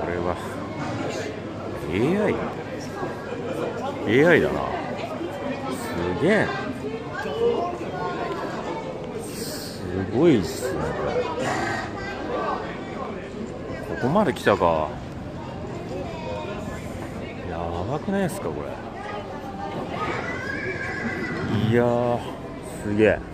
これは。AI?AI AI だな。すげえ。すごいっすね。これここまで来たか。やばくないっすかこれ。いやすげえ。